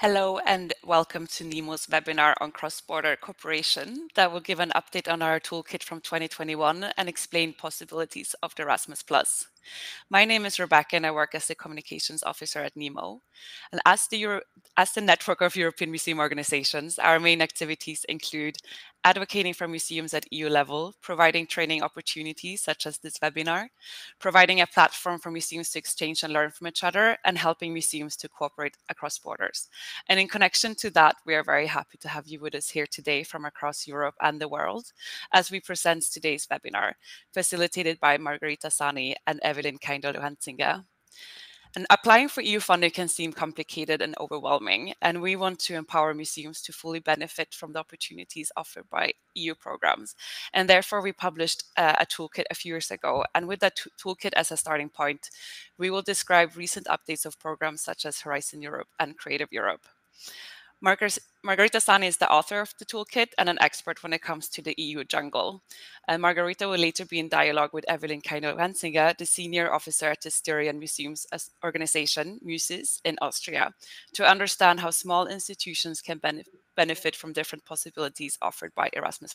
Hello, and welcome to NEMO's webinar on cross-border cooperation that will give an update on our toolkit from 2021 and explain possibilities of the Erasmus+. My name is Rebecca, and I work as the communications officer at NEMO. And as the, Euro as the network of European museum organizations, our main activities include advocating for museums at EU level, providing training opportunities such as this webinar, providing a platform for museums to exchange and learn from each other, and helping museums to cooperate across borders. And in connection to that, we are very happy to have you with us here today from across Europe and the world as we present today's webinar, facilitated by Margherita Sani and Evelyn Kaindl-Ranzinger. And applying for EU funding can seem complicated and overwhelming, and we want to empower museums to fully benefit from the opportunities offered by EU programs. And therefore, we published uh, a toolkit a few years ago. And with that toolkit as a starting point, we will describe recent updates of programs such as Horizon Europe and Creative Europe. Margherita Sani is the author of the toolkit and an expert when it comes to the EU jungle. And Margherita will later be in dialogue with Evelyn Kaindl-Ranzinger, the senior officer at the Styrian Museums organization, MUSIS, in Austria, to understand how small institutions can benefit from different possibilities offered by Erasmus+.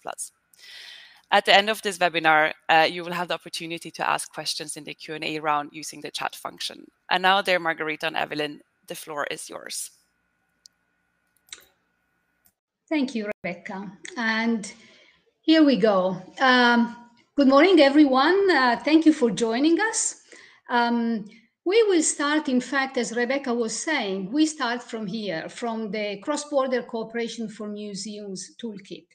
At the end of this webinar, uh, you will have the opportunity to ask questions in the Q&A round using the chat function. And now there, Margherita and Evelyn, the floor is yours. Thank you, Rebecca. And here we go. Um, good morning, everyone. Uh, thank you for joining us. Um, we will start, in fact, as Rebecca was saying, we start from here, from the Cross-Border Cooperation for Museums Toolkit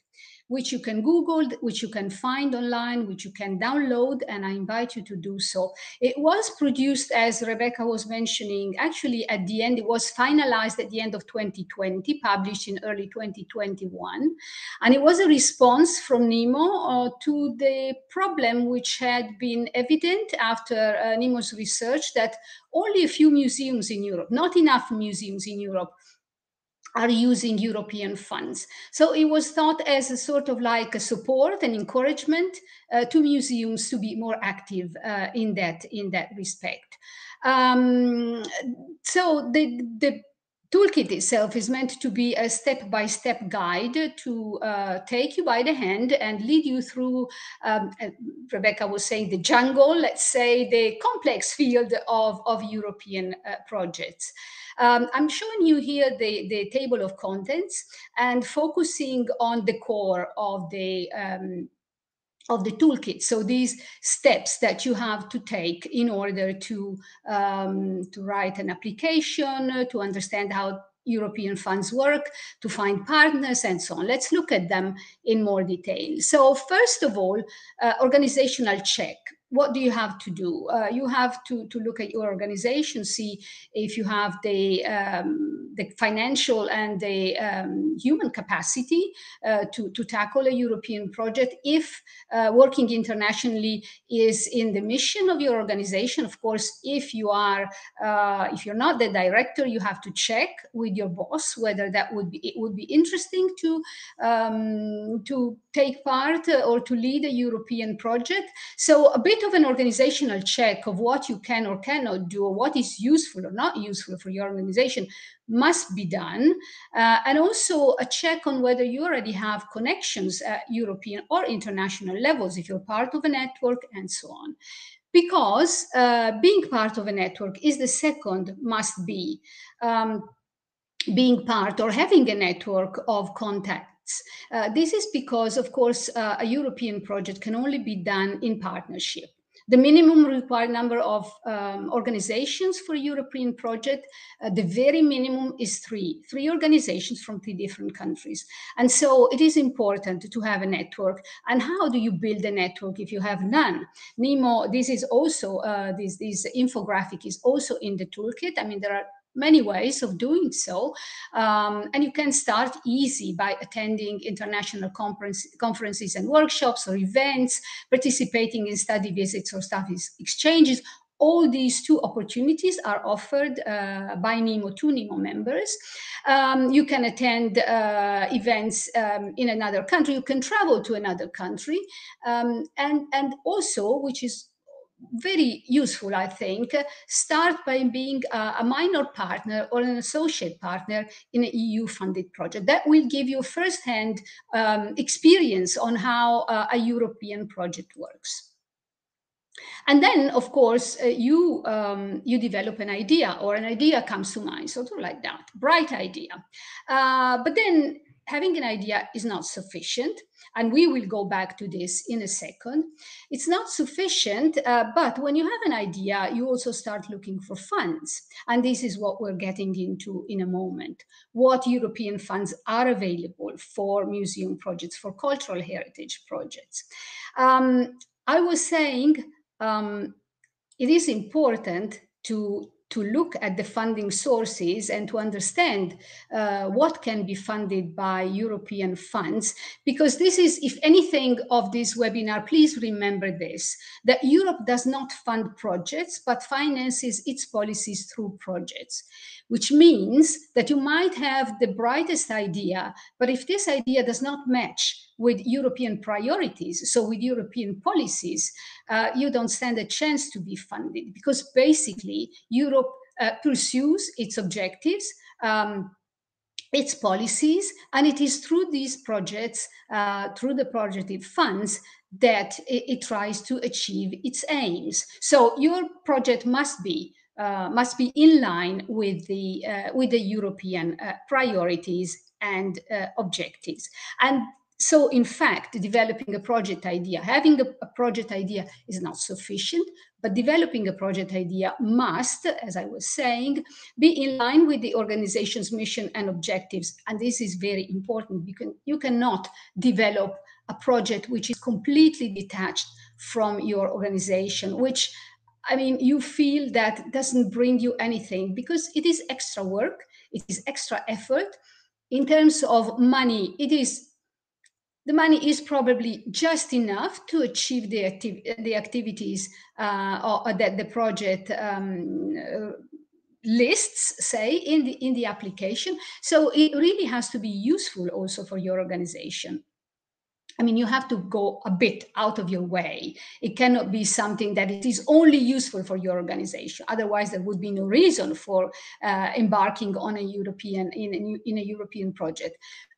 which you can Google, which you can find online, which you can download, and I invite you to do so. It was produced, as Rebecca was mentioning, actually at the end, it was finalized at the end of 2020, published in early 2021. And it was a response from NEMO uh, to the problem which had been evident after uh, NEMO's research that only a few museums in Europe, not enough museums in Europe, are using European funds. So it was thought as a sort of like a support and encouragement uh, to museums to be more active uh, in that in that respect. Um, so the the toolkit itself is meant to be a step-by-step -step guide to uh, take you by the hand and lead you through um, rebecca was saying the jungle let's say the complex field of, of european uh, projects um, I'm showing you here the, the table of contents and focusing on the core of the um, of the toolkit. So these steps that you have to take in order to um, to write an application, to understand how European funds work, to find partners, and so on. Let's look at them in more detail. So first of all, uh, organizational check what do you have to do? Uh, you have to, to look at your organization, see if you have the, um, the financial and the um, human capacity uh, to, to tackle a European project. If uh, working internationally is in the mission of your organization, of course, if you are, uh, if you're not the director, you have to check with your boss whether that would be, it would be interesting to, um, to take part or to lead a European project. So a bit bit of an organizational check of what you can or cannot do, or what is useful or not useful for your organization must be done. Uh, and also a check on whether you already have connections at European or international levels, if you're part of a network and so on. Because uh, being part of a network is the second must be. Um, being part or having a network of contact uh, this is because, of course, uh, a European project can only be done in partnership. The minimum required number of um, organizations for a European project, uh, the very minimum is three, three organizations from three different countries. And so it is important to have a network. And how do you build a network if you have none? Nemo, this is also, uh, this, this infographic is also in the toolkit. I mean, there are many ways of doing so. Um, and you can start easy by attending international conference, conferences and workshops or events, participating in study visits or studies exchanges. All these two opportunities are offered uh, by NEMO to NEMO members. Um, you can attend uh, events um, in another country. You can travel to another country. Um, and, and also, which is very useful, I think, start by being a, minor partner or an associate partner in an EU-funded project. That will give you first-hand um, experience on how uh, a European project works. And then, of course, uh, you um, you develop an idea, or an idea comes to mind, sort of like that, bright idea. Uh, but then, having an idea is not sufficient and we will go back to this in a second. It's not sufficient, uh, but when you have an idea, you also start looking for funds. And this is what we're getting into in a moment. What European funds are available for museum projects, for cultural heritage projects. Um, I was saying um, it is important to to look at the funding sources and to understand uh, what can be funded by European funds. Because this is, if anything of this webinar, please remember this, that Europe does not fund projects, but finances its policies through projects, which means that you might have the brightest idea, but if this idea does not match with European priorities, so with European policies, uh, you don't stand a chance to be funded because basically Europe uh, pursues its objectives. Um, its policies, and it is through these projects, uh, through the projected funds, that it, it, tries to achieve its aims. So your project must be uh, must be in line with the uh, with the European uh, priorities and uh, objectives. And so in fact developing a project idea having a, a, project idea is not sufficient but developing a project idea must as i was saying be in line with the organization's mission and objectives and this is very important because you cannot develop a project which is completely detached from your organization which i mean you feel that doesn't bring you anything because it is extra work it is extra effort. In terms of money it is the money is probably just enough to achieve the, acti the activities uh, or, or that the project um, uh, lists say in the in the application. So it really has to be useful also for your organization I mean, you have to go a bit out of your way. It cannot be something that it is only useful for your organization. Otherwise, there would be no reason for uh, embarking on a European in a, in a European project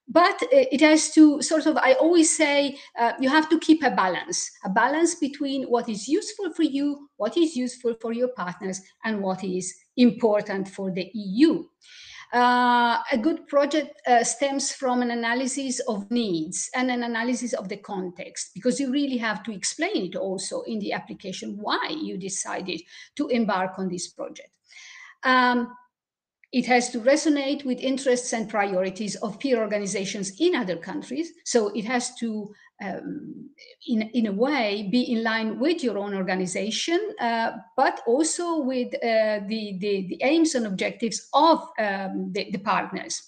but it has to sort of i always say uh, you have to keep a balance a balance between what is useful for you what is useful for your partners and what is important for the eu uh, a good project uh, stems from an analysis of needs and an analysis of the context because you really have to explain it also in the application why you decided to embark on this project. Um, it has to resonate with interests and priorities of peer organizations in other countries. So it has to, um, in, in a way, be in line with your own organization, uh, but also with uh, the, the, the, aims and objectives of um, the, the partners.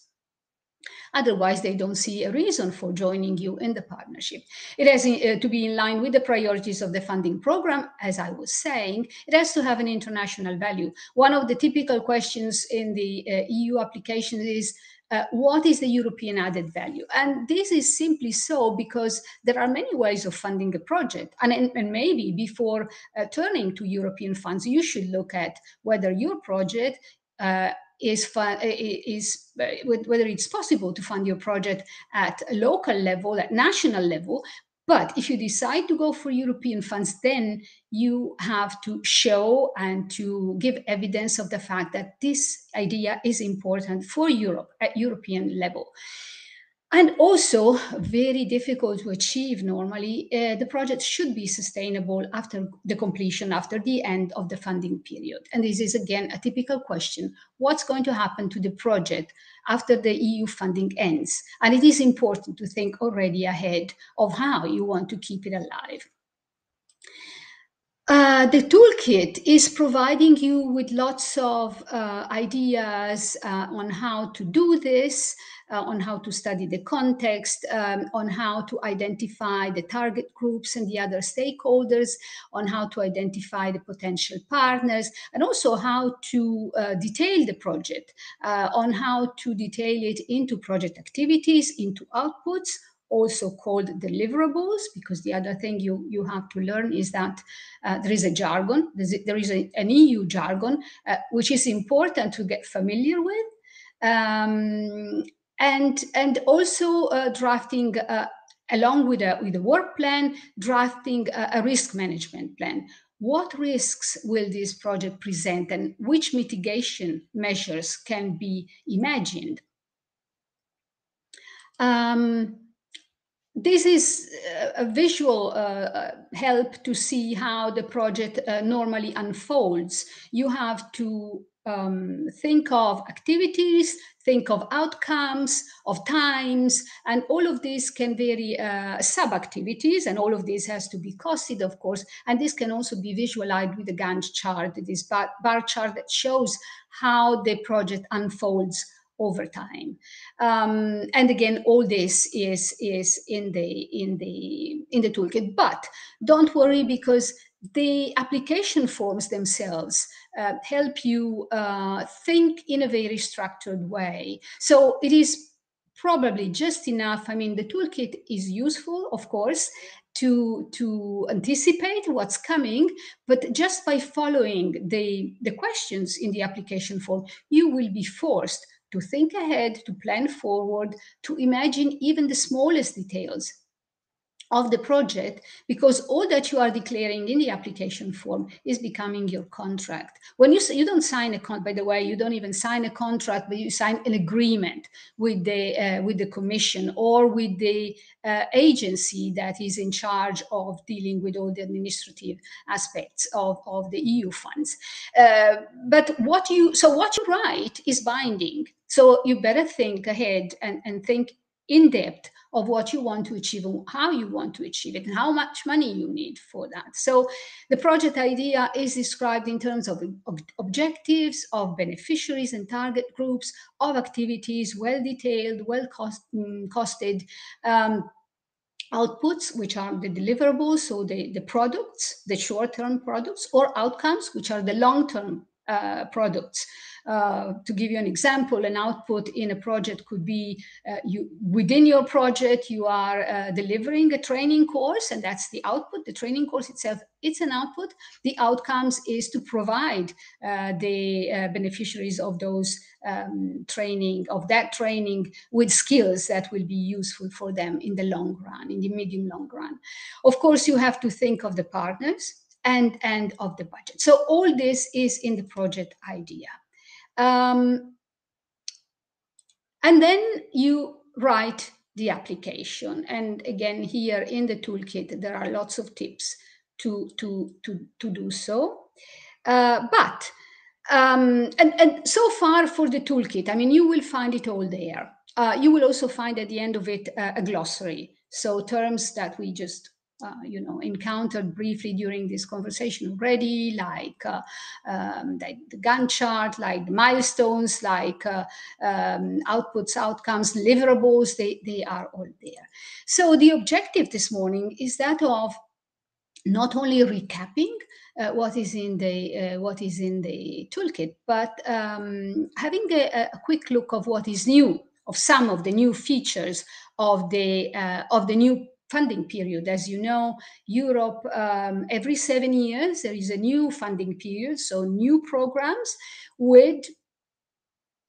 Otherwise, they don't see a reason for joining you in the partnership. It has uh, to be in line with the priorities of the funding program, as I was saying. It has to have an international value. One of the typical questions in the uh, EU application is, uh, what is the European added value? And this is simply so because there are many ways of funding a project. And, and maybe before uh, turning to European funds, you should look at whether your project uh, is, is uh, whether it's possible to fund your project at a local level, at national level. But if you decide to go for European funds, then you have to show and to give evidence of the fact that this idea is important for Europe at European level and also very difficult to achieve normally. Uh, the project should be sustainable after the completion, after the end of the funding period. And this is again a typical question. What's going to happen to the project after the EU funding ends? And it is important to think already ahead of how you want to keep it alive. Uh, the toolkit is providing you with lots of uh, ideas uh, on how to do this, uh, on how to study the context, um, on how to identify the target groups and the other stakeholders, on how to identify the potential partners, and also how to uh, detail the project, on how to detail it into project activities, into outputs, also called deliverables, because the other thing you, you have to learn is that uh, there is a jargon, there is a, an EU jargon, uh, which is important to get familiar with. Um, and, and also uh, drafting uh, along with a, with a work plan, drafting a, a risk management plan. What risks will this project present and which mitigation measures can be imagined? Um, this is a visual uh, uh, help to see how the project uh, normally unfolds. You have to um, think of activities, think of outcomes, of times, and all of these can vary uh, sub-activities, and all of this has to be costed, of course, and this can also be visualized with a Gantt chart, this bar, bar chart that shows how the project unfolds over time. Um, and again, all this is, is in, the, in, the, in the toolkit. But don't worry because the application forms themselves uh, help you uh, think in a very structured way. So it is probably just enough. I mean, the toolkit is useful, of course, to to anticipate what's coming but just by following the the questions in the application form you will be forced to think ahead to plan forward to imagine even the smallest details of the project because all that you are declaring in the application form is becoming your contract. When you you don't sign a contract, by the way, you don't even sign a contract, but you sign an agreement with the uh, with the commission or with the uh, agency that is in charge of dealing with all the administrative aspects of, of the EU funds. Uh, but what you so what you write is binding. So you better think ahead and, and think in depth of what you want to achieve and how you want to achieve it and how much money you need for that. So the project idea is described in terms of ob objectives, of beneficiaries and target groups, of activities, well detailed, well cost, mm, costed, um, outputs, which are the deliverables, so the, the products, the short-term products, or outcomes, which are the long-term uh, products. Uh, to give you an example, an output in a project could be uh, you within your project you are uh, delivering a training course, and that's the output. The training course itself, it's an output. The outcomes is to provide uh, the beneficiaries of those um, training of that training with skills that will be useful for them in the long run, in the medium long run. Of course, you have to think of the partners and and of the budget. So all this is in the project idea. Um, and then you write the application. And again, here in the toolkit, there are lots of tips to, to, to, to do so. Uh, but, um, and, and so far for the toolkit, I mean, you will find it all there. Uh, you will also find at the end of it uh, a glossary. So terms that we just uh, you know, encountered briefly during this conversation already, like uh, um, like the Gantt chart, like the milestones, like uh, um, outputs, outcomes, deliverables, they, they are all there. So the objective this morning is that of not only recapping uh, what is in the uh, what is in the toolkit, but um, having a, a, quick look of what is new, of some of the new features of the uh, of the new funding period. As you know, Europe, um, every seven years, there is a new funding period, so new programs with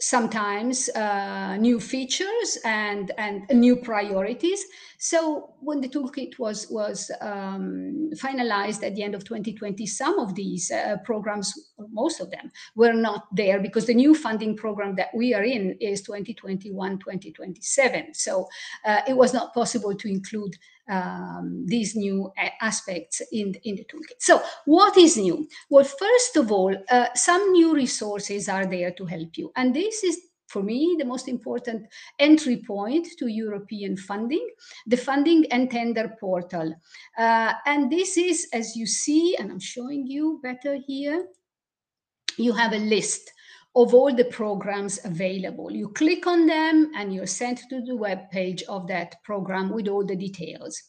sometimes uh, new features and and new priorities. So when the toolkit was was um, finalized at the end of 2020, some of these uh, programs, most of them, were not there because the new funding program that we are in is 2021-2027. So uh, it was not possible to include um, these new aspects in, in the toolkit. So what is new? Well, first of all, uh, some new resources are there to help you. And this is for me, the most important entry point to European funding, the funding and tender portal. Uh, and this is, as you see, and I'm showing you better here, you have a list of all the programs available. You click on them and you're sent to the web page of that program with all the details.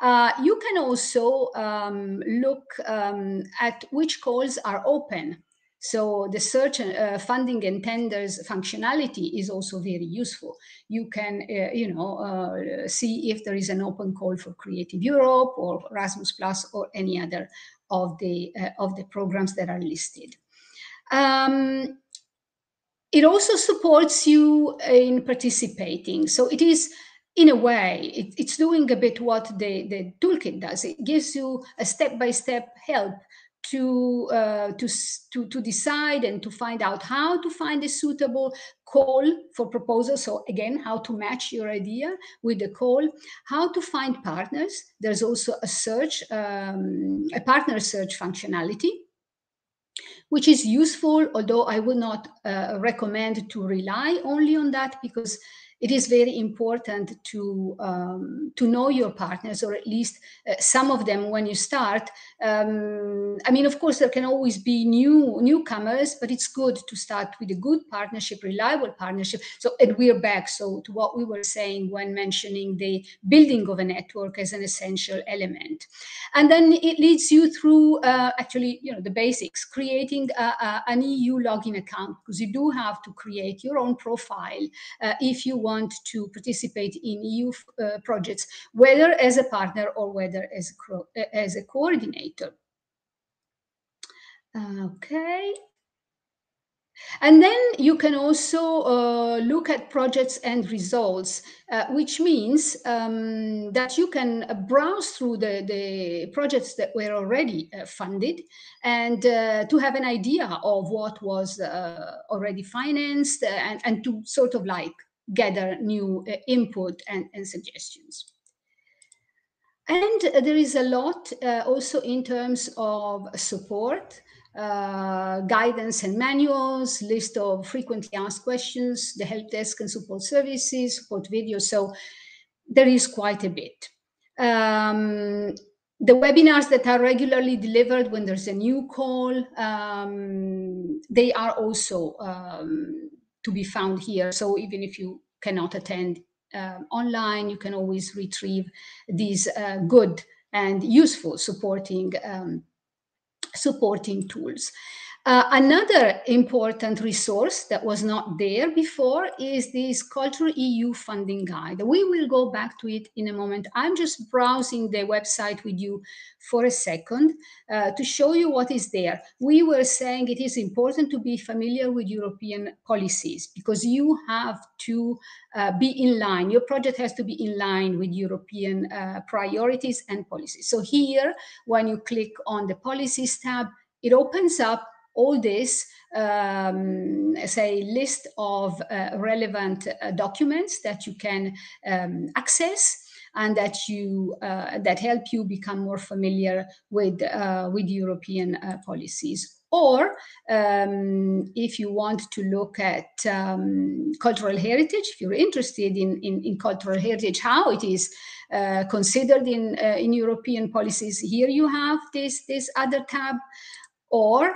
Uh, you can also um, look um, at which calls are open. So the search uh, funding and tenders functionality is also very useful. You can, uh, you know, uh, see if there is an open call for Creative Europe or Erasmus Plus or any other of the uh, of the programs that are listed. Um, it also supports you in participating. So it is in a way, it, it's doing a bit what the, the toolkit does. It gives you a step-by-step help to, uh, to, to, to decide and to find out how to find a suitable call for proposals. So again, how to match your idea with the call, how to find partners. There's also a search, um, a partner search functionality which is useful, although I would not uh, recommend to rely only on that because it is very important to um, to know your partners or at least uh, some of them when you start. Um, i mean of course there can always be new newcomers but it's good to start with a good partnership reliable partnership. So and we're back. So to what we were saying when mentioning the building of a network as an essential element. And then it leads you through uh, actually you know the basics creating a, a, an eu login account because you do have to create your own profile uh, if you want to participate in EU uh, projects, whether as a partner or whether as a, as a coordinator. Okay. And then you can also uh, look at projects and results, uh, which means um, that you can browse through the, the projects that were already uh, funded and uh, to have an idea of what was uh, already financed uh, and, and to sort of like gather new uh, input and, and, suggestions. And there is a lot uh, also in terms of support, uh, guidance and manuals, list of frequently asked questions, the help desk and support services, support videos. So there is quite a bit. Um, the webinars that are regularly delivered when there's a new call, um, they are also um, to be found here. So even if you cannot attend um, online, you can always retrieve these uh, good and useful supporting um, supporting tools. Uh, another important resource that was not there before is this Cultural EU funding guide. We will go back to it in a moment. I'm just browsing the website with you for a second uh, to show you what is there. We were saying it is important to be familiar with European policies because you have to uh, be in line. Your project has to be in line with European uh, priorities and policies. So here, when you click on the policies tab, it opens up all this, um, say, list of uh, relevant uh, documents that you can um, access and that you uh, that help you become more familiar with uh, with European uh, policies. Or um, if you want to look at um, cultural heritage, if you're interested in, in, in cultural heritage, how it is uh, considered in in European policies, here you have this this other tab. Or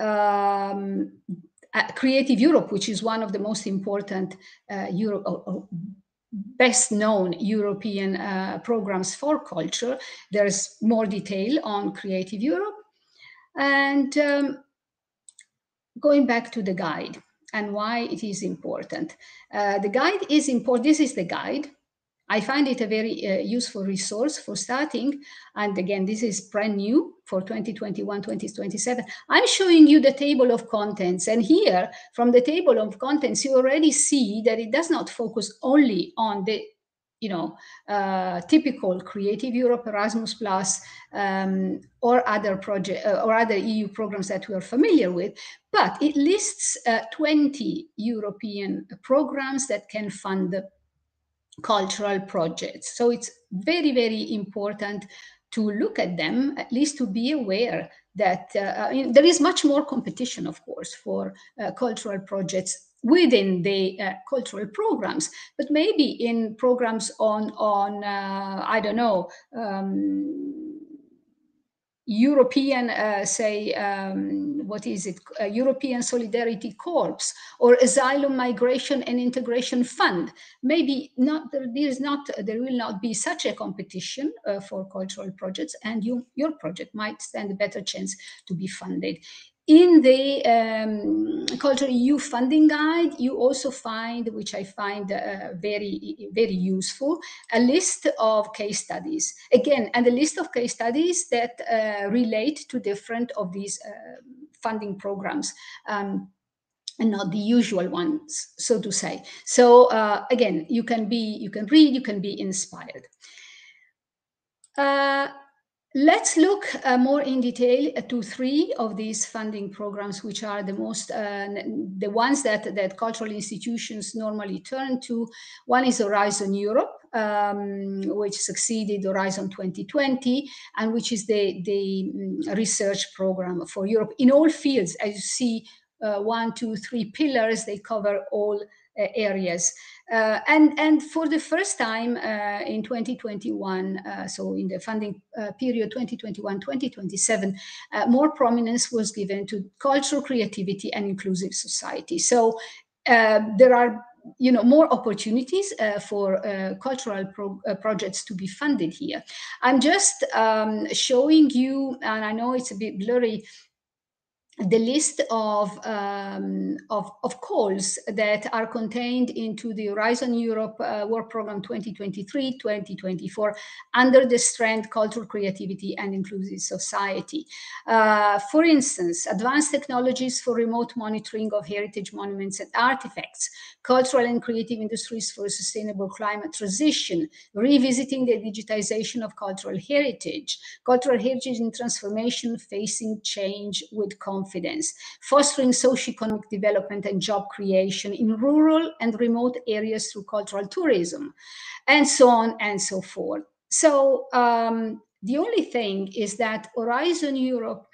um, Creative Europe, which is one of the most important uh, or best known European uh, programs for culture. There's more detail on Creative Europe. And um, going back to the guide and why it is important. Uh, the guide is important. This is the guide. I find it a very uh, useful resource for starting. And again, this is brand new for 2021, 2027. I'm showing you the table of contents. And here, from the table of contents, you already see that it does not focus only on the you know, uh, typical Creative Europe, Erasmus Plus, um, or other project uh, or other EU programs that we are familiar with, but it lists uh, 20 European programs that can fund cultural projects. So it's very, very important to look at them, at least to be aware that uh, mean, there is much more competition, of course, for uh, cultural projects within the uh, cultural programs, but maybe in programs on on uh, I don't know. Um, European, uh, say, um, what is it, uh, European Solidarity Corps or Asylum Migration and Integration Fund. Maybe not, there is not, there will not be such a competition uh, for cultural projects and you, your project might stand a better chance to be funded. In the um, Cultural EU funding guide, you also find, which I find uh, very, very useful, a list of case studies. Again, and a list of case studies that uh, relate to different of these uh, funding programs. Um, and not the usual ones, so to say. So uh, again, you can be, you can read, you can be inspired. Let's look uh, more in detail to three of these funding programs, which are the most, uh, the ones that, that cultural institutions normally turn to. One is Horizon Europe, um, which succeeded Horizon 2020, and which is the, the mm, research program for Europe in all fields. As you see, uh, one, two, three pillars, they cover all areas. Uh, and, and for the first time uh, in 2021, so in the funding period 2021-2027, more prominence was given to cultural creativity and inclusive society. So there are you know more opportunities uh, for uh, cultural pro uh, projects to be funded here i'm just um, showing you and i know it's a bit blurry the list of, um, of, of, calls that are contained into the Horizon Europe uh, Work Program 2023-2024 under the strand Culture, Creativity and Inclusive Society. Uh, for instance, advanced technologies for remote monitoring of heritage monuments and artifacts, cultural and creative industries for a sustainable climate transition, revisiting the digitization of cultural heritage, cultural heritage in transformation facing change with confidence confidence, fostering socio-economic development and job creation in rural and remote areas through cultural tourism, and so on and so forth. So um, the only thing is that Horizon Europe,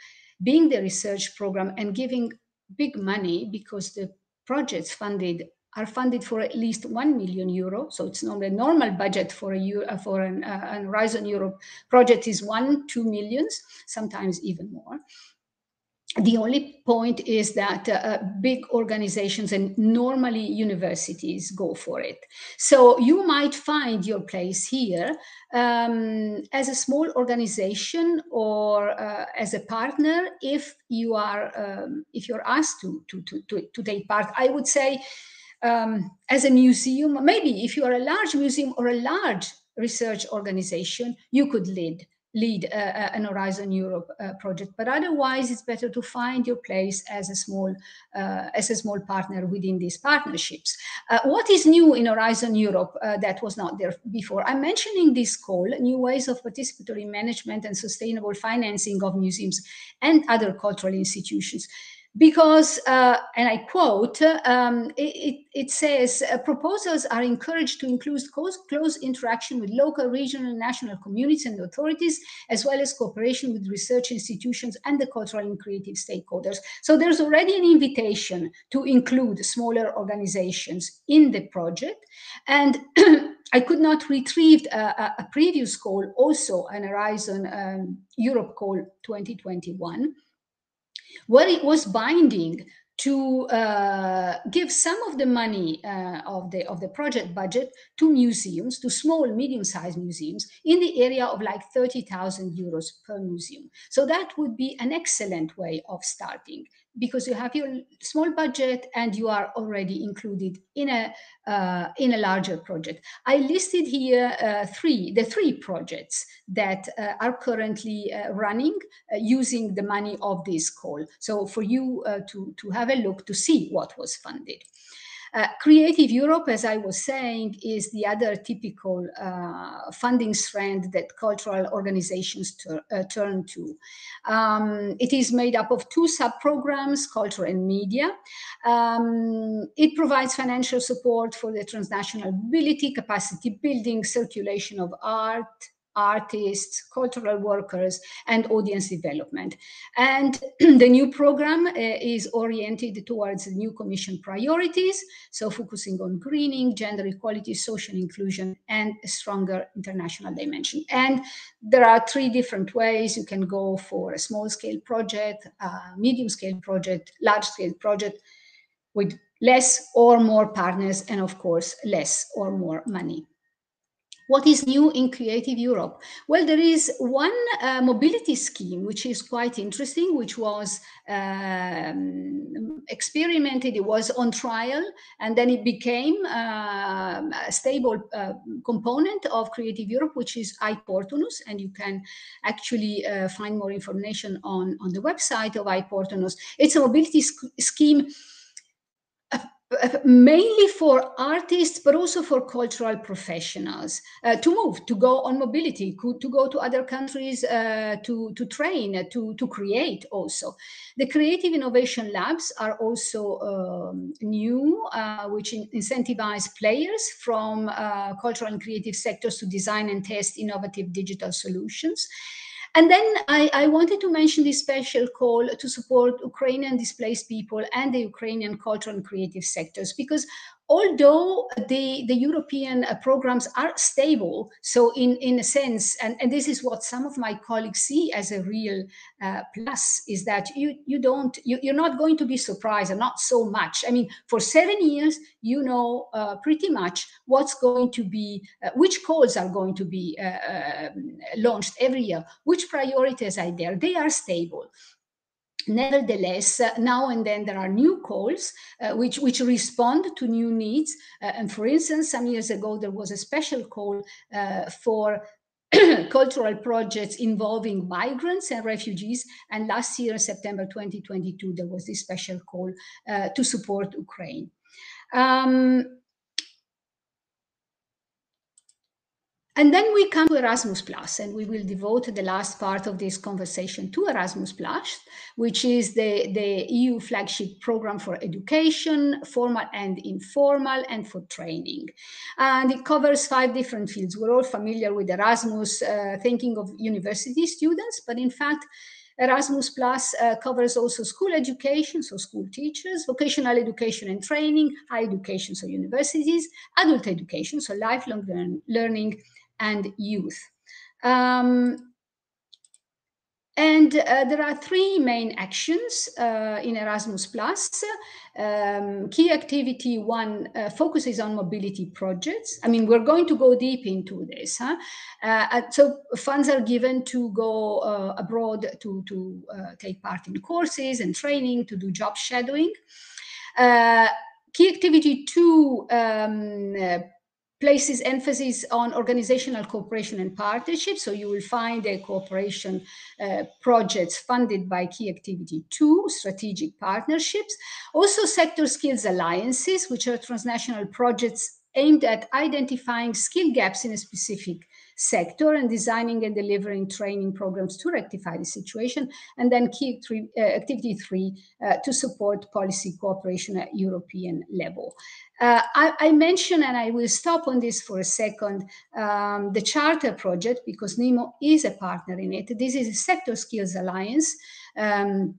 being the research program and giving big money because the projects funded are funded for at least 1 million euro. So it's not a normal budget for a uh, for an, uh, an Horizon Europe project is one, two millions, sometimes even more the only point is that uh, big organizations and normally universities go for it. So you might find your place here um, as a small organization or uh, as a partner if you are um, if you're asked to, to, to, to, take part. I would say um, as a museum, maybe if you are a large museum or a large research organization, you could lead lead an Horizon Europe uh, project. But otherwise, it's better to find your place as a small uh, as a small partner within these partnerships. Uh, what is new in Horizon Europe that was not there before? I'm mentioning this call, new ways of participatory management and sustainable financing of museums and other cultural institutions because, uh, and I quote, um, it, it, says uh, proposals are encouraged to include close, close interaction with local, regional, national communities and authorities, as well as cooperation with research institutions and the cultural and creative stakeholders. So there's already an invitation to include smaller organizations in the project. And I could not retrieve a, a, previous call, also an Horizon um, Europe call 2021, where it was binding to uh, give some of the money uh, of the of the project budget to museums, to small, medium-sized museums in the area of like 30,000 euros per museum. So that would be an excellent way of starting because you have your small budget and you are already included in a uh, in a larger project. I listed here uh, three the three projects that uh, are currently uh, running uh, using the money of this call. So for you uh, to to have a look to see what was funded. Uh, Creative Europe, as I was saying, is the other typical uh, funding strand that cultural organizations uh, turn to. Um, it is made up of two sub-programs, culture and media. Um, it provides financial support for the transnational mobility, capacity building, circulation of art, artists, cultural workers, and audience development. And the new program uh, is oriented towards the new Commission priorities, so focusing on greening, gender equality, social inclusion, and a stronger international dimension. And there are three different ways you can go for a small scale project, medium scale project, large scale project with less or more partners, and of course, less or more money. What is new in Creative Europe? Well, there is one uh, mobility scheme which is quite interesting, which was um, experimented, it was on trial, and then it became uh, a stable uh, component of Creative Europe, which is i-Portunus, and you can actually uh, find more information on, on the website of i-Portunus. It's a mobility sc scheme mainly for artists, but also for cultural professionals uh, to move, to go on mobility, to go to other countries uh, to, to train, to, to create also. The Creative Innovation Labs are also um, new, uh, which in incentivize players from uh, cultural and creative sectors to design and test innovative digital solutions. And then I, I, wanted to mention this special call to support Ukrainian displaced people and the Ukrainian cultural and creative sectors, because although the, the European uh, programs are stable, so in, in a sense, and, and this is what some of my colleagues see as a real uh, plus, is that you, you don't, you, you're not going to be surprised, and not so much. I mean, for seven years, you know uh, pretty much what's going to be, uh, which calls are going to be uh, um, launched every year, which priorities are there. They are stable. Nevertheless, now and then there are new calls uh, which, which respond to new needs. Uh, and for instance, some years ago, there was a special call uh, for cultural projects involving migrants and refugees. And last year, September 2022, there was this special call uh, to support Ukraine. Um, And then we come to Erasmus Plus, and we will devote the last part of this conversation to Erasmus Plus, which is the, the EU flagship program for education, formal and informal, and for training. And it covers five different fields. We're all familiar with Erasmus, uh, thinking of university students, but in fact, Erasmus Plus uh, covers also school education, so school teachers, vocational education and training, higher education, so universities, adult education, so lifelong learn learning, and youth. Um, and uh, there are three main actions uh, in Erasmus Plus. Um, key activity one uh, focuses on mobility projects. I mean, we're going to go deep into this. Huh? Uh, so funds are given to go uh, abroad to, to uh, take part in courses and training, to do job shadowing. key activity two um, places emphasis on organizational cooperation and partnership. So you will find a cooperation uh, projects funded by Key Activity 2, strategic partnerships. Also sector skills alliances, which are transnational projects aimed at identifying skill gaps in a specific sector and designing and delivering training programs to rectify the situation. And then key three, uh, activity three, uh, to support policy cooperation at European level. Uh, I, I, mentioned, and I will stop on this for a second, um, the Charter project, because NEMO is a partner in it. This is a Sector Skills Alliance. Um,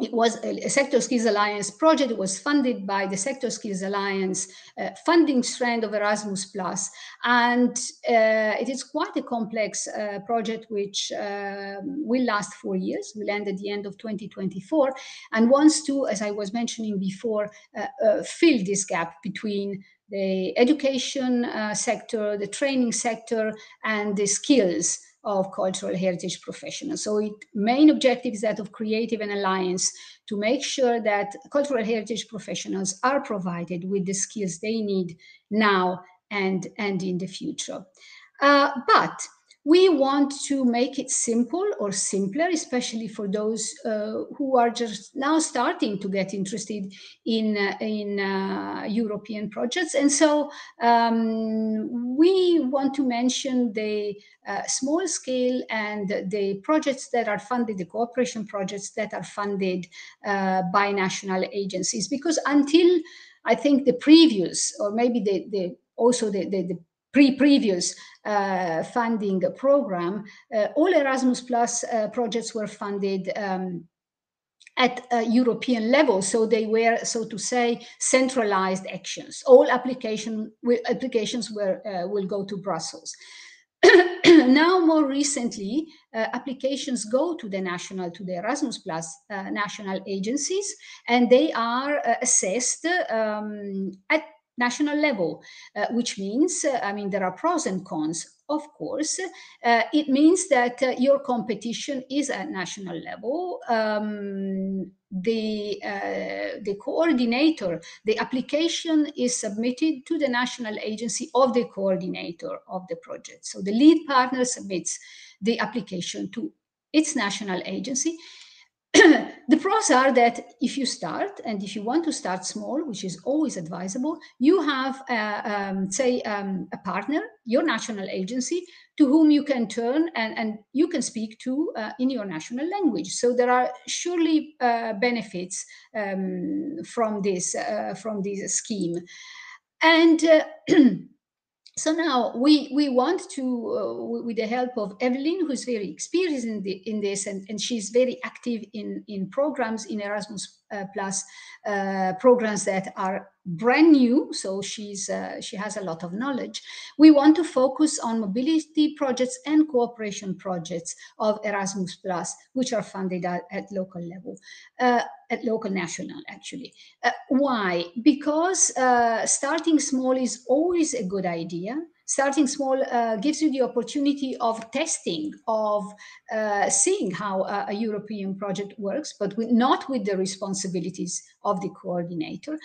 it was a, Sector Skills Alliance project. It was funded by the Sector Skills Alliance uh, funding strand of Erasmus Plus, and uh, it is quite a complex uh, project which um, will last four years. Will end at the end of 2024, and wants to, as I was mentioning before, uh, uh, fill this gap between the education uh, sector, the training sector, and the skills of cultural heritage professionals. So it main objective is that of creative an alliance to make sure that cultural heritage professionals are provided with the skills they need now and, and in the future. Uh, but we want to make it simple or simpler, especially for those uh, who are just now starting to get interested in, uh, in uh, European projects. And so um, we want to mention the uh, small scale and the projects that are funded, the cooperation projects that are funded uh, by national agencies, because until I think the previous, or maybe the, the also the, the, the pre-previous uh, funding program, uh, all Erasmus Plus uh, projects were funded um, at a European level. So they were, so to say, centralized actions. All application, applications were, uh, will go to Brussels. now, more recently, uh, applications go to the national, to the Erasmus Plus uh, national agencies, and they are assessed um, at national level, uh, which means, uh, I mean, there are pros and cons. Of course, uh, it means that uh, your competition is at national level. Um, the uh, the coordinator, the application is submitted to the national agency of the coordinator of the project. So the lead partner submits the application to its national agency the pros are that if you start and if you want to start small, which is always advisable, you have, uh, um, say, um, a partner, your national agency, to whom you can turn and, and you can speak to uh, in your national language. So there are surely uh, benefits um, from this uh, from this scheme, and. So now we we want to uh, with the help of evelyn who's very experienced in, the, in this and, and she's very active in in programs in erasmus uh, plus uh, programs that are brand new so she's uh, she has a lot of knowledge. We want to focus on mobility projects and cooperation projects of erasmus plus which are funded at, at local level uh, at local national actually. Uh, why? Because uh, starting small is always a good idea. Starting small uh, gives you the opportunity of testing, of uh, seeing how a, a, European project works, but with, not with the responsibilities of the coordinator.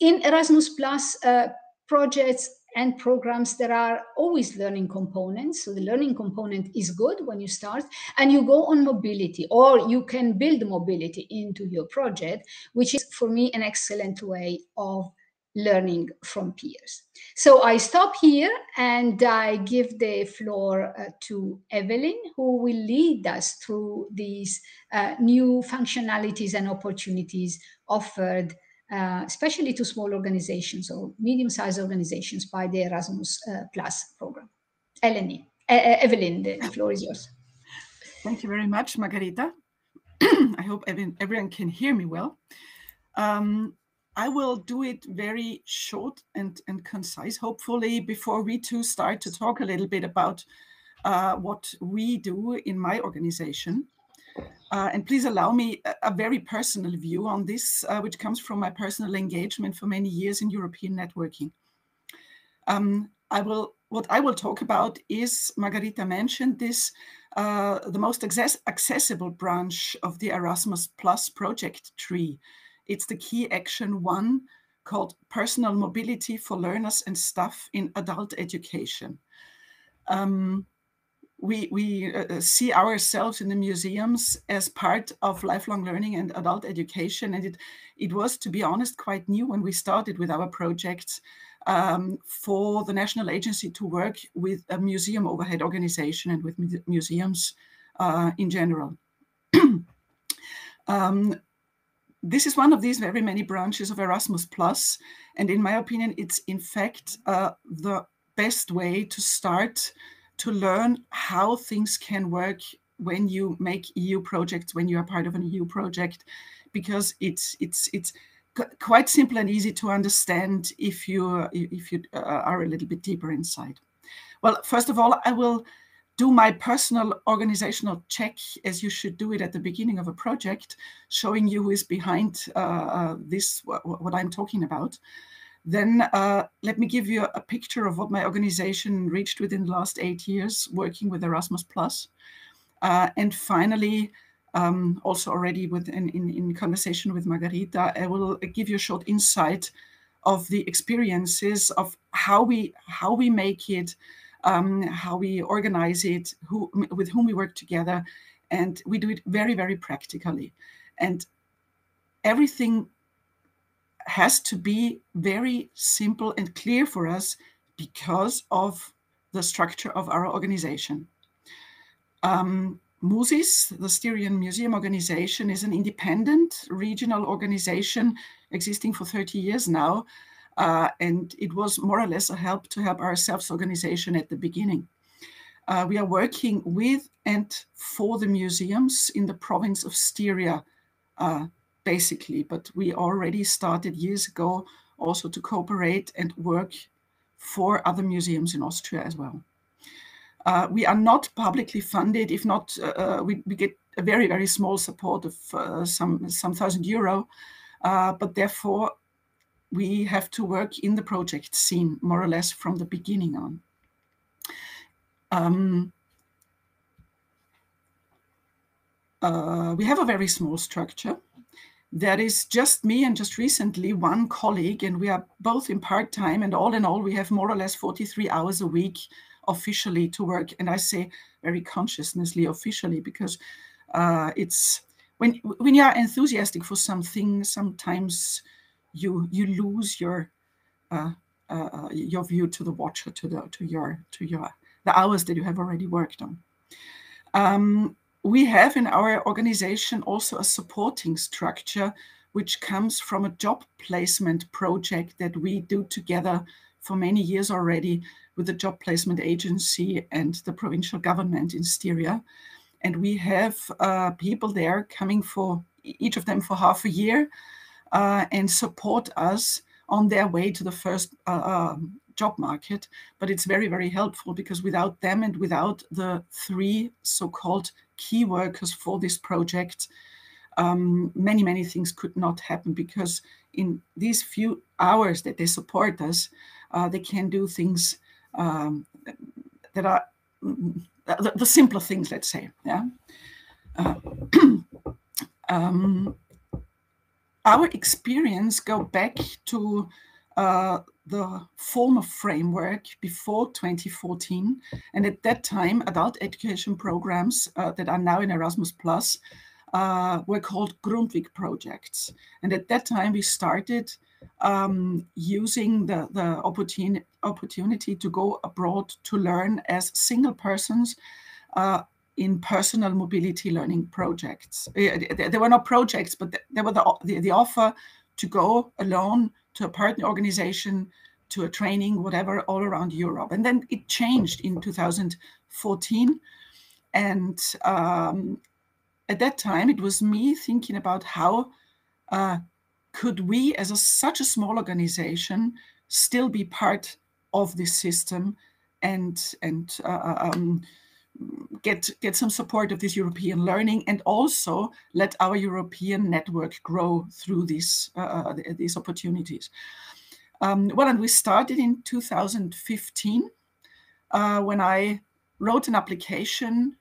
In Erasmus Plus uh, projects and programs, there are always learning components. So the learning component is good when you start, and you go on mobility, or you can build mobility into your project, which is for me an excellent way of learning from peers. So I stop here and I give the floor uh, to Evelyn, who will lead us through these uh, new functionalities and opportunities offered, uh, especially to small organizations or medium-sized organizations by the Erasmus uh, Plus program. Eleni, Evelyn, the floor is yours. Thank you very much, Margherita. I hope everyone can hear me well. Um, I will do it very short and, and concise, hopefully, before we two start to talk a little bit about uh, what we do in my organization. Uh, and please allow me a, a, very personal view on this, uh, which comes from my personal engagement for many years in European networking. Um, I will, what I will talk about is, Margherita mentioned this, uh, the most access accessible branch of the Erasmus Plus project tree, it's the key action one called Personal Mobility for Learners and Staff in Adult Education. Um, we we uh, uh, see ourselves in the museums as part of lifelong learning and adult education. And it, it was, to be honest, quite new when we started with our projects um, for the National Agency to work with a museum overhead organization and with mu museums uh, in general. um, this is one of these very many branches of Erasmus Plus, and in my opinion, it's in fact uh, the best way to start to learn how things can work when you make EU projects, when you are part of an EU project, because it's it's it's quite simple and easy to understand if you if you uh, are a little bit deeper inside. Well, first of all, I will do my personal organizational check as you should do it at the beginning of a project, showing you who is behind uh, uh, this, what, what, I'm talking about. Then uh, let me give you a picture of what my organization reached within the last eight years working with Erasmus Plus. Uh, and finally, um, also already within in, in conversation with Margherita, I will give you a short insight of the experiences of how we how we make it, um, how we organize it, who, with whom we work together. And we do it very, very practically. And everything has to be very simple and clear for us because of the structure of our organization. Um, MUSIS, the Styrian Museum Organization, is an independent regional organization existing for 30 years now uh, and it was more or less a help to help our self-organization at the beginning. Uh, we are working with and for the museums in the province of Styria, uh, basically, but we already started years ago also to cooperate and work for other museums in Austria as well. Uh, we are not publicly funded, if not, uh, uh, we, we, get a very, very small support of some, some thousand euro, but therefore we have to work in the project scene more or less from the beginning on. Um, uh, we have a very small structure. That is just me and just recently one colleague, and we are both in part time. And all in all, we have more or less 43 hours a week officially to work. And I say very consciously officially because uh, it's when when you are enthusiastic for something, sometimes you you lose your uh, uh, uh, your view to the watcher, to the to your to your the hours that you have already worked on. Um, we have in our organization also a supporting structure which comes from a job placement project that we do together for many years already with the job placement agency and the provincial government in Styria. And we have uh, people there coming for each of them for half a year uh, and support us on their way to the first uh, um, job market. But it's very, very helpful because without them and without the three so called key workers for this project, um, many, many things could not happen because in these few hours that they support us, uh, they can do things um, that are mm, the, the, simpler things, let's say. Yeah. Uh, um, our experience go back to uh, the former framework before 2014. And at that time, adult education programs uh, that are now in Erasmus Plus uh, were called Grundtvig projects. And at that time, we started um, using the, the opportunity, to go abroad to learn as single persons uh, in personal mobility learning projects. Uh, there were no projects, but there were the, the, the offer to go alone to a partner organization, to a training, whatever, all around Europe. And then it changed in 2014. And um, at that time, it was me thinking about how uh, could we, as a, such a small organization, still be part of this system and and uh, um, get get some support of this European learning and also let our European network grow through these uh, uh these opportunities. Um, well, and we started in 2015 uh, when I wrote an application,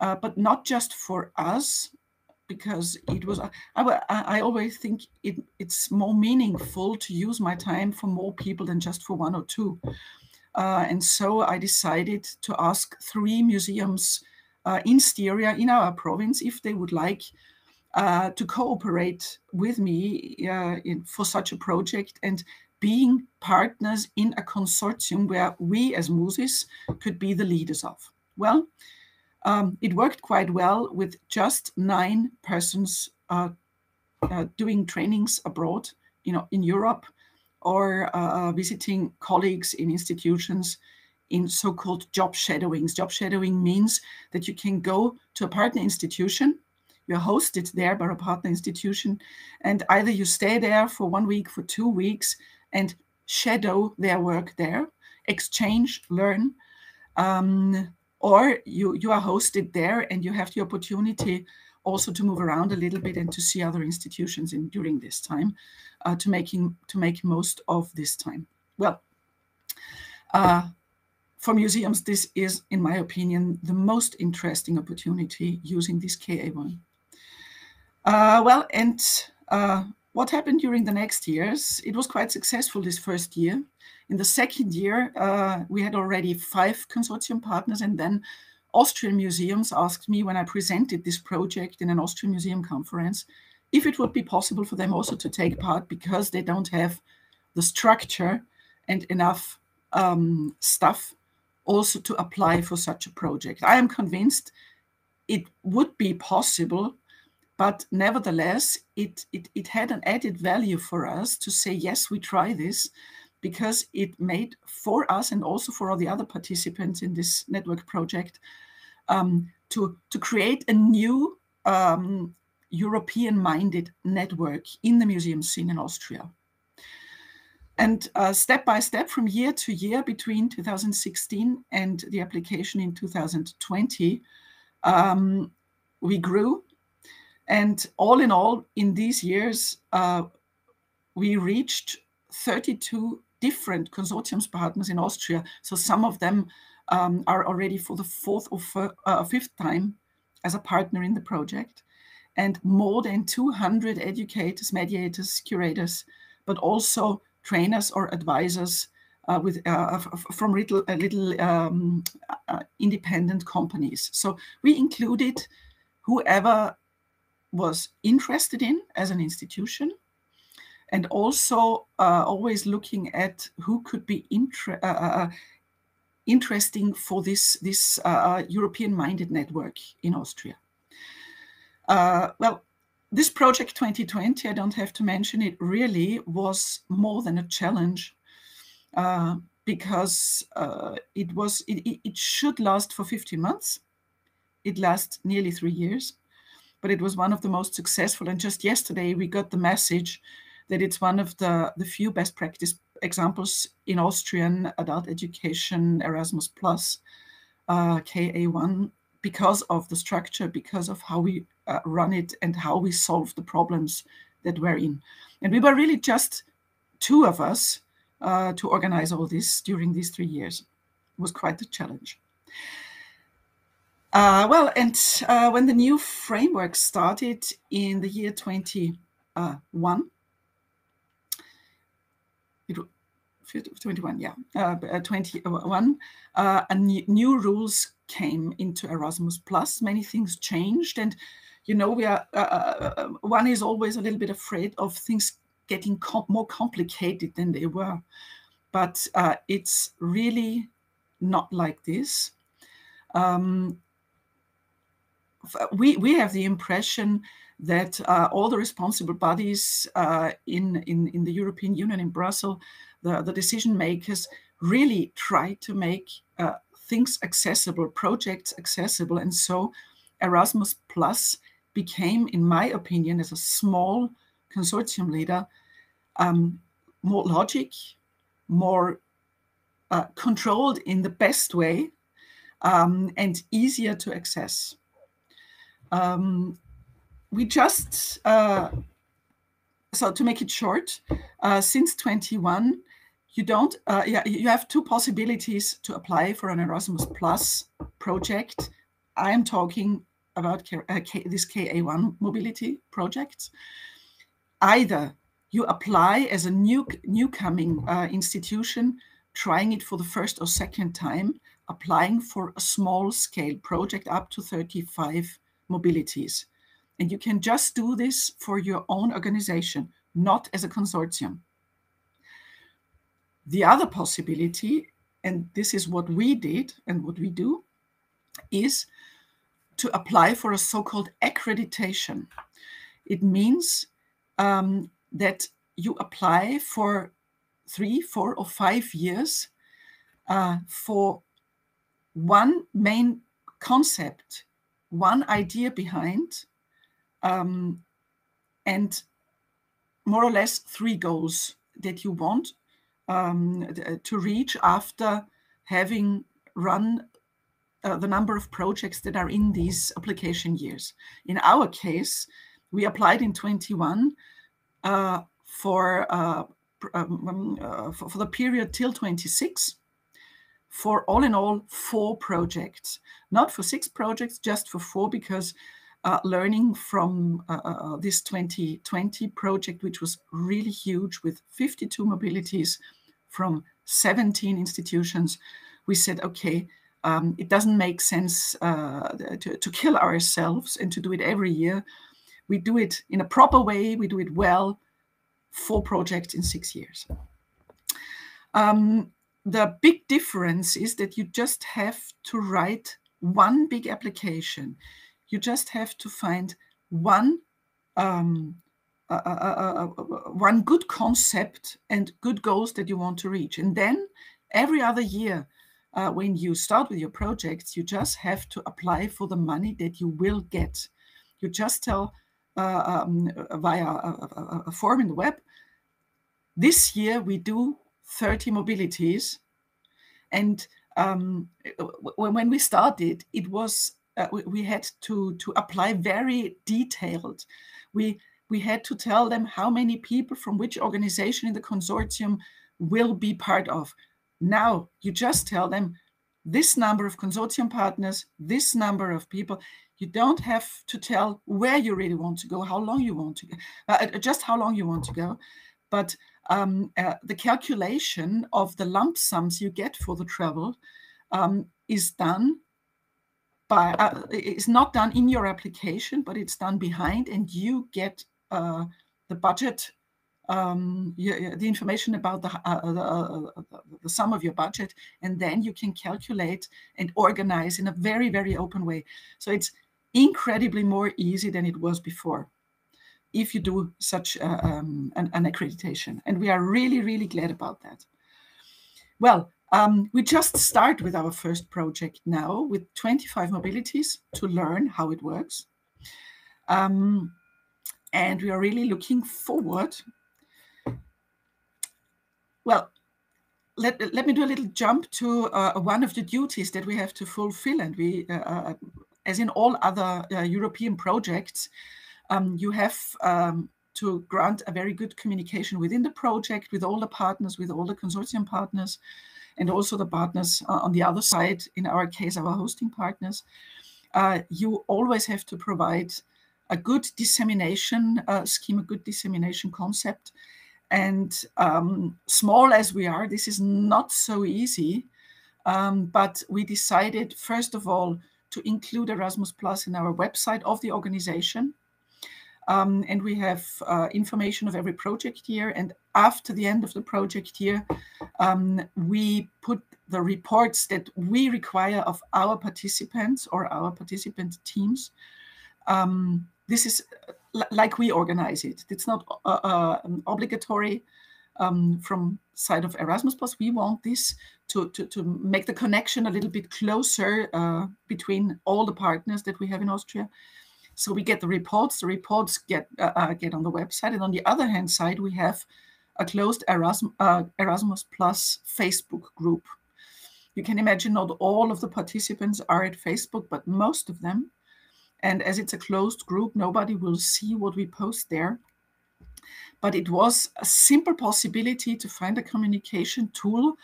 uh, but not just for us, because it was I, I always think it, it's more meaningful to use my time for more people than just for one or two uh, and so I decided to ask three museums uh, in Styria in our province if they would like uh, to cooperate with me uh, in, for such a project and being partners in a consortium where we as MUSIS could be the leaders of. Well, um, it worked quite well with just nine persons uh, uh, doing trainings abroad, you know, in Europe or uh, visiting colleagues in institutions in so-called job shadowings. Job shadowing means that you can go to a partner institution, you're hosted there by a partner institution, and either you stay there for one week, for two weeks, and shadow their work there, exchange, learn, um, or you you are hosted there and you have the opportunity also to move around a little bit and to see other institutions in during this time uh, to making to make most of this time. Well, uh, for museums, this is, in my opinion, the most interesting opportunity using this KA1. Uh, well, and uh, what happened during the next years? It was quite successful this first year. In the second year, uh, we had already five consortium partners, and then Austrian museums asked me when I presented this project in an Austrian museum conference if it would be possible for them also to take part because they don't have the structure and enough um, stuff also to apply for such a project. I am convinced it would be possible, but nevertheless, it, it, it had an added value for us to say, yes, we try this because it made for us and also for all the other participants in this network project um, to, to create a new um, European minded network in the museum scene in Austria. And uh, step by step, from year to year between 2016 and the application in 2020, um, we grew. And all in all, in these years, uh, we reached 32 different consortiums partners in Austria. So some of them um, are already for the fourth or uh, fifth time as a partner in the project. And more than 200 educators, mediators, curators, but also trainers or advisors uh, with uh, from little, uh, little um, uh, independent companies. So we included whoever was interested in as an institution and also uh, always looking at who could be inter- interesting for this, this uh, European minded network in Austria. Uh, well, this project 2020, I don't have to mention it, really was more than a challenge uh, because uh, it was it, it should last for 15 months. It lasts nearly three years but it was one of the most successful. And just yesterday, we got the message that it's one of the, the few best practice examples in Austrian adult education, Erasmus Plus, uh, KA1, because of the structure, because of how we uh, run it and how we solve the problems that we're in. And we were really just two of us uh, to organize all this during these three years. It was quite a challenge. Uh, well, and uh, when the new framework started in the year 21, it, 21, yeah, uh, uh 21, uh, new rules came into Erasmus Plus. Many things changed, and you know, we are uh, one is always a little bit afraid of things getting com more complicated than they were, but it's really not like this. Um, we we have the impression that uh, all the responsible bodies uh, in, in in the European Union in Brussels, the the decision makers really try to make uh, things accessible, projects accessible, and so Erasmus Plus became, in my opinion, as a small consortium leader, um, more logic, more uh, controlled in the best way, um, and easier to access. Um, we just, uh, so to make it short, uh, since 21, you don't, uh, yeah, you have two possibilities to apply for an Erasmus Plus project. I'm talking about K, uh, K, this KA1 mobility project. Either you apply as a new new coming uh, institution, trying it for the first or second time, applying for a small scale project up to 35 mobilities. And you can just do this for your own organization, not as a consortium. The other possibility, and this is what we did and what we do, is to apply for a so called accreditation. It means um, that you apply for three, four, or five years uh, for one main concept one idea behind um, and more or less three goals that you want um, to reach after having run uh, the number of projects that are in these application years. In our case, we applied in 21 uh, for, uh, um, uh, for, for the period till 26 for all in all four projects, not for six projects, just for four, because uh, learning from uh, uh, uh this 2020 project, which was really huge with 52 mobilities from 17 institutions, we said, okay, um, it doesn't make sense uh, to, to kill ourselves and to do it every year. We do it in a proper way, we do it well, four projects in six years. Um, the big difference is that you just have to write one big application. You just have to find one um, uh, uh, uh, one good concept and good goals that you want to reach. And then every other year, uh, when you start with your projects, you just have to apply for the money that you will get. You just tell uh, um, via a, a form in the web. This year we do 30 mobilities. And um, when we started, it was uh, we, we, had to to apply very detailed. We we had to tell them how many people from which organization in the consortium will be part of. Now you just tell them this number of consortium partners, this number of people. You don't have to tell where you really want to go, how long you want to go, uh, uh just how long you want to go. But um, uh, the calculation of the lump sums you get for the travel um, is done by uh, it's not done in your application, but it's done behind, and you get uh, the budget, um, the information about the, uh, uh the, uh, the sum of your budget, and then you can calculate and organize in a very very open way. So it's incredibly more easy than it was before if you do such uh, um, an, an, accreditation. And we are really, really glad about that. Well, um, we just start with our first project now with 25 mobilities to learn how it works. Um, and we are really looking forward. Well, let, let me do a little jump to uh, one of the duties that we have to fulfill. And we, uh, uh as in all other uh, European projects, um, you have um, to grant a very good communication within the project with all the partners, with all the consortium partners, and also the partners uh, on the other side, in our case, our hosting partners. Uh, you always have to provide a good dissemination scheme, a good dissemination concept. And um, small as we are, this is not so easy. Um, but we decided, first of all, to include Erasmus Plus in our website of the organization. Um, and we have uh, information of every project year. And after the end of the project year, um, we put the reports that we require of our participants or our participant teams. Um, this is uh, like we organize it. It's not uh, uh, obligatory um, from side of Erasmus Plus. We want this to, to, to make the connection a little bit closer uh, between all the partners that we have in Austria. So we get the reports. The reports get uh, uh, get on the website, and on the other hand side, we have a closed Erasmus, Erasmus Plus Facebook group. You can imagine not all of the participants are at Facebook, but most of them. And as it's a closed group, nobody will see what we post there. But it was a simple possibility to find a communication tool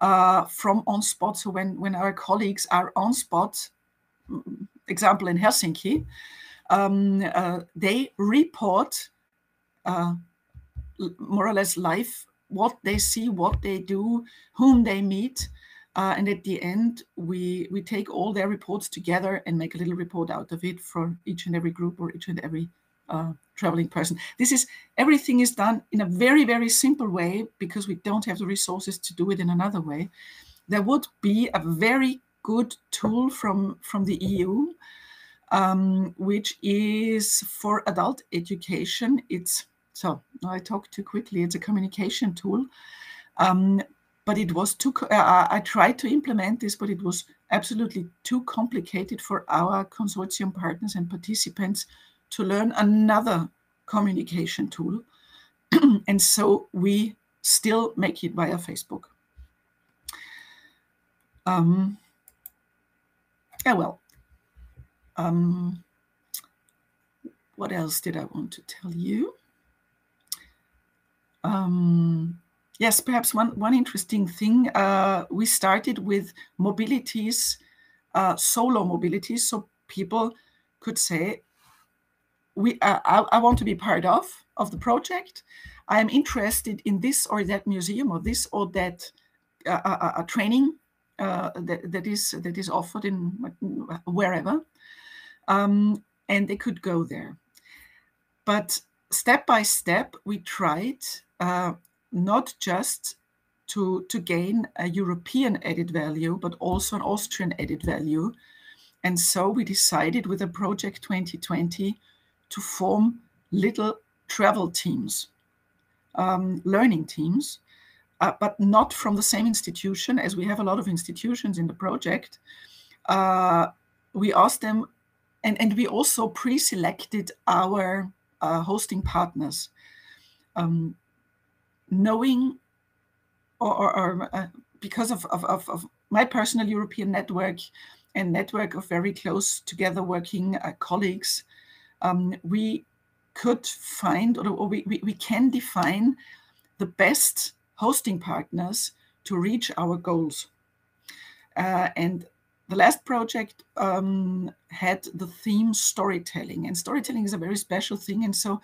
uh, from on spot. So when, when our colleagues are on spot, mm, example in Helsinki, um, uh, they report uh, more or less live what they see, what they do, whom they meet. Uh, and at the end, we, we take all their reports together and make a little report out of it for each and every group or each and every uh, traveling person. This is everything is done in a very, very simple way because we don't have the resources to do it in another way. There would be a very good tool from, from the EU um, which is for adult education. It's so I talk too quickly. It's a communication tool, um, but it was too. Uh, I tried to implement this, but it was absolutely too complicated for our consortium partners and participants to learn another communication tool, and so we still make it via Facebook. Um, yeah, well, um, what else did I want to tell you? Um, yes, perhaps one, one interesting thing. Uh, we started with mobilities, uh, solo mobilities. So people could say, we, uh, I, I, want to be part of, of the project. I am interested in this or that museum or this or that uh, uh, uh training that, that is that is offered in wherever um, and they could go there. But step by step, we tried uh, not just to, to gain a European added value, but also an Austrian added value. And so we decided with a project 2020 to form little travel teams, um, learning teams, uh, but not from the same institution, as we have a lot of institutions in the project. Uh, we asked them and, and we also pre-selected our uh, hosting partners, um, knowing or, or, or uh, because of, of, of, my personal European network and network of very close together working uh, colleagues, um, we could find or we, we, we can define the best hosting partners to reach our goals. Uh, and the last project um, had the theme storytelling, and storytelling is a very special thing. And so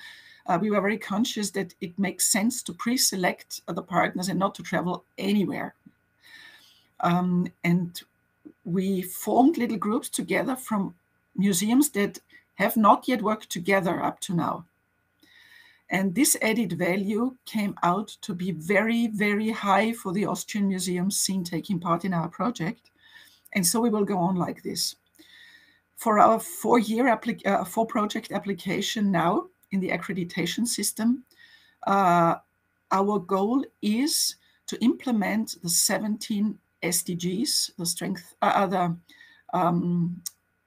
uh, we were very conscious that it makes sense to pre select the partners and not to travel anywhere. Um, and we formed little groups together from museums that have not yet worked together up to now. And this added value came out to be very, very high for the Austrian museums seen taking part in our project. And so we will go on like this. For our four-year uh, four-project application now in the accreditation system, uh, our goal is to implement the 17 SDGs, the strength, uh, the um,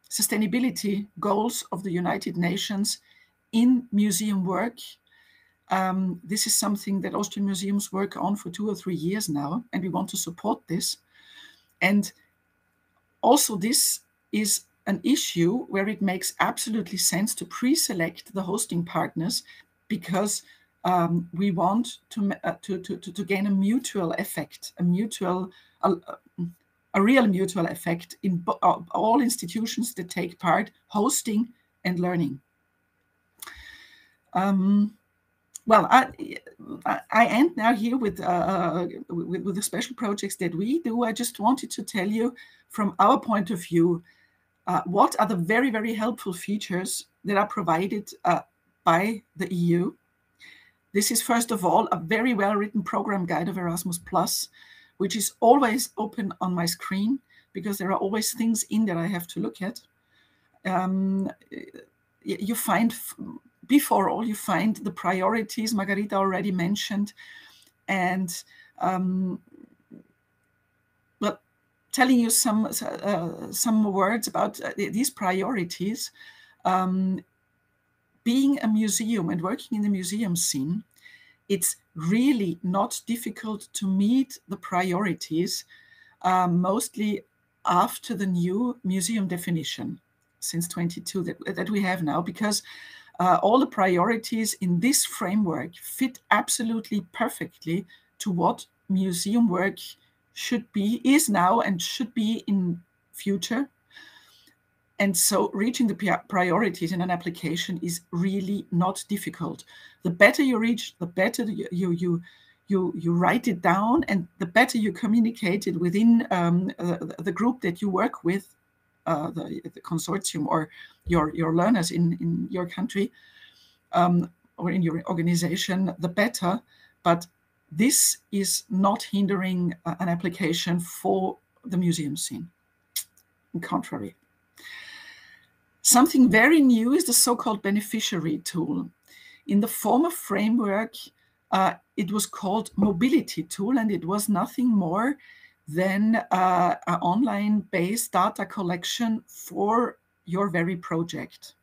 sustainability goals of the United Nations in museum work. Um, this is something that Austrian museums work on for two or three years now, and we want to support this. And also, this is an issue where it makes absolutely sense to pre select the hosting partners because um, we want to, uh, to, to, to, gain a mutual effect, a mutual, uh, a real mutual effect in uh, all institutions that take part hosting and learning. Um, well, I, I end now here with, uh, with, with the special projects that we do. I just wanted to tell you from our point of view uh, what are the very very helpful features that are provided uh, by the EU. This is first of all a very well written program guide of Erasmus Plus which is always open on my screen because there are always things in there I have to look at. Um, you find, before all, you find the priorities Margherita already mentioned. And um, well, telling you some uh, some words about uh, these priorities. Um, being a museum and working in the museum scene, it's really not difficult to meet the priorities, um, mostly after the new museum definition since 22 that, that we have now, because uh, all the priorities in this framework fit absolutely perfectly to what museum work should be, is now, and should be in future. And so reaching the priorities in an application is really not difficult. The better you reach, the better you you you you, write it down, and the better you communicate it within um, uh, the group that you work with, uh, the, the, consortium or your your learners in in your country um, or in your organization, the better. But this is not hindering uh, an application for the museum scene. On contrary. Something very new is the so-called beneficiary tool. In the former framework, uh, it was called mobility tool, and it was nothing more than uh, an online-based data collection for your very project.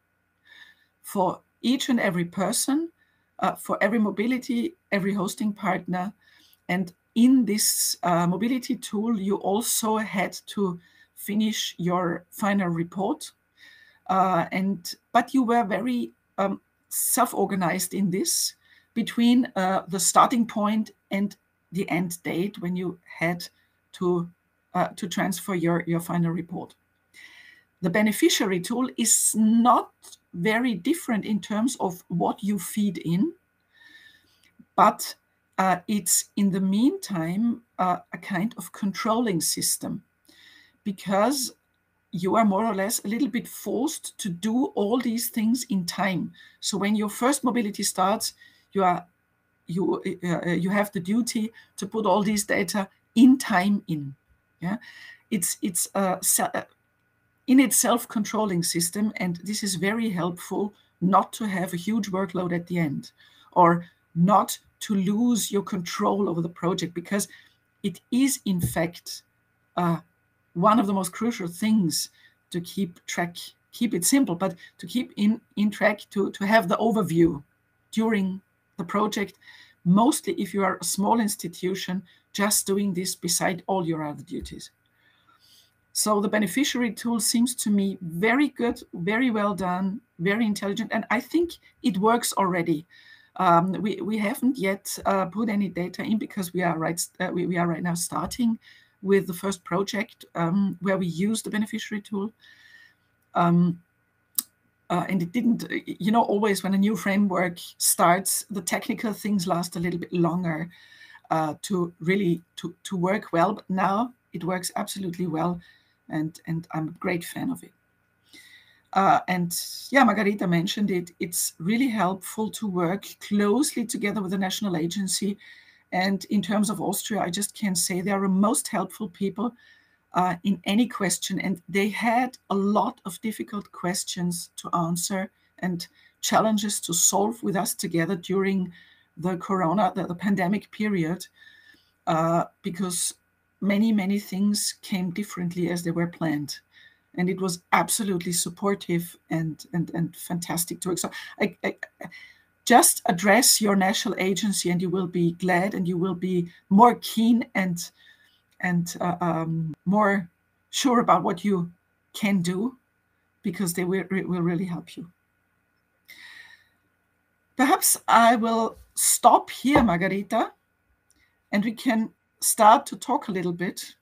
For each and every person, uh, for every mobility, every hosting partner, and in this uh, mobility tool, you also had to finish your final report uh, and but you were very um, self-organized in this between uh, the starting point and the end date when you had to uh, to transfer your your final report. The beneficiary tool is not very different in terms of what you feed in, but uh, it's in the meantime uh, a kind of controlling system because you are more or less a little bit forced to do all these things in time. So when your first mobility starts, you are you uh, you have the duty to put all these data in time in. Yeah, it's it's a in itself controlling system, and this is very helpful not to have a huge workload at the end, or not to lose your control over the project because it is in fact uh, one of the most crucial things to keep track keep it simple but to keep in in track to to have the overview during the project mostly if you are a small institution just doing this beside all your other duties so the beneficiary tool seems to me very good very well done very intelligent, and I think it works already. Um, we, we haven't yet uh, put any data in because we are right uh, we, we are right now starting with the first project um, where we use the beneficiary tool. Um, uh, and it didn't, you know, always when a new framework starts, the technical things last a little bit longer uh, to really to, to work well. But now it works absolutely well, and and I'm a great fan of it. Uh, and yeah, Margherita mentioned it. It's really helpful to work closely together with the national agency. And in terms of Austria, I just can say they are the most helpful people uh, in any question. And they had a lot of difficult questions to answer and challenges to solve with us together during the corona, the, the pandemic period, uh, because many, many things came differently as they were planned. And it was absolutely supportive and and and fantastic to work. So I, I, just address your national agency, and you will be glad, and you will be more keen and and uh, um, more sure about what you can do, because they will, will really help you. Perhaps I will stop here, Margherita, and we can start to talk a little bit